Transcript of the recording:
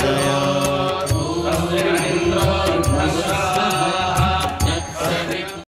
Father.